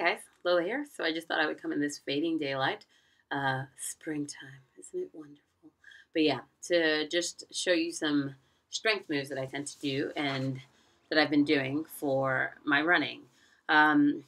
guys, Lola here. So I just thought I would come in this fading daylight. Uh, springtime, isn't it wonderful? But yeah, to just show you some strength moves that I tend to do and that I've been doing for my running. Um,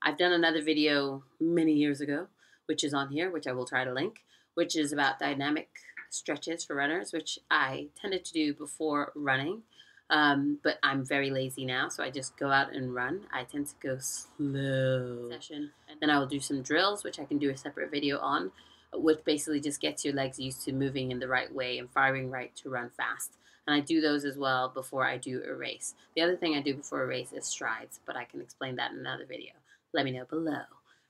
I've done another video many years ago, which is on here, which I will try to link, which is about dynamic stretches for runners, which I tended to do before running. Um, but I'm very lazy now, so I just go out and run. I tend to go slow session, and then I will do some drills, which I can do a separate video on, which basically just gets your legs used to moving in the right way and firing right to run fast. And I do those as well before I do a race. The other thing I do before a race is strides, but I can explain that in another video. Let me know below.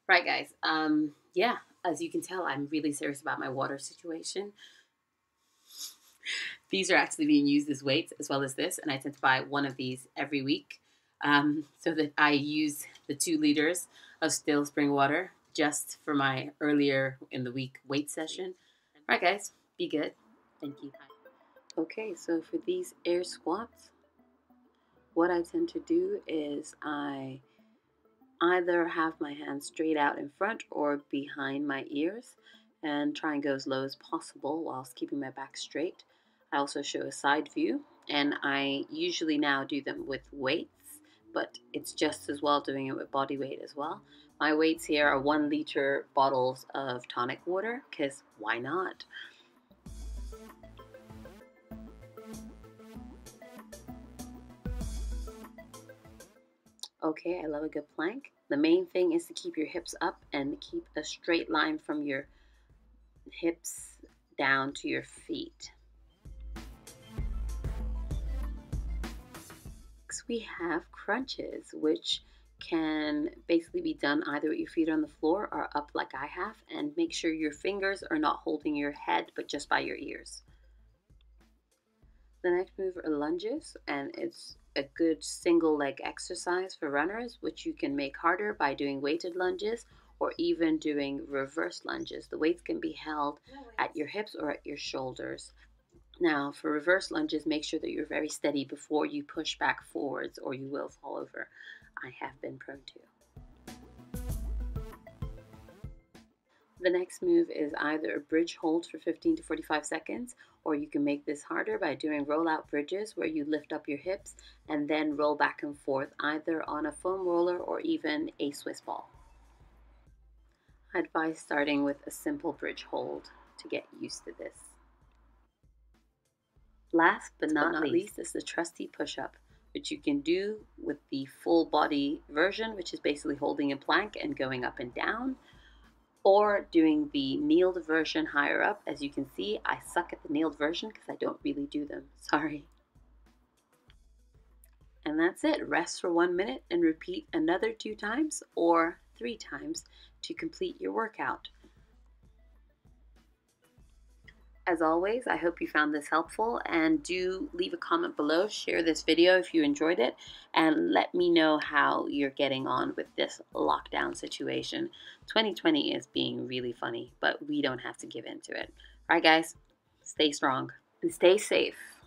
Right, guys. Um, yeah, as you can tell, I'm really serious about my water situation. These are actually being used as weights as well as this, and I tend to buy one of these every week um, so that I use the two liters of still spring water just for my earlier in the week weight session. All right, guys, be good. Thank you. Okay, so for these air squats, what I tend to do is I either have my hands straight out in front or behind my ears and try and go as low as possible whilst keeping my back straight. I also show a side view, and I usually now do them with weights, but it's just as well doing it with body weight as well. My weights here are one liter bottles of tonic water, because why not? Okay, I love a good plank. The main thing is to keep your hips up and keep a straight line from your hips down to your feet. We have crunches, which can basically be done either with your feet on the floor or up like I have. And make sure your fingers are not holding your head, but just by your ears. The next move are lunges, and it's a good single leg exercise for runners, which you can make harder by doing weighted lunges or even doing reverse lunges. The weights can be held at your hips or at your shoulders. Now, for reverse lunges, make sure that you're very steady before you push back forwards or you will fall over. I have been prone to. The next move is either a bridge hold for 15 to 45 seconds, or you can make this harder by doing roll-out bridges where you lift up your hips and then roll back and forth either on a foam roller or even a Swiss ball. I advise starting with a simple bridge hold to get used to this. Last but not, but not least, is the trusty push-up, which you can do with the full body version, which is basically holding a plank and going up and down, or doing the kneeled version higher up. As you can see, I suck at the kneeled version because I don't really do them. Sorry. And that's it. Rest for one minute and repeat another two times or three times to complete your workout. As always, I hope you found this helpful and do leave a comment below, share this video if you enjoyed it, and let me know how you're getting on with this lockdown situation. 2020 is being really funny, but we don't have to give in to it. All right, guys, stay strong and stay safe.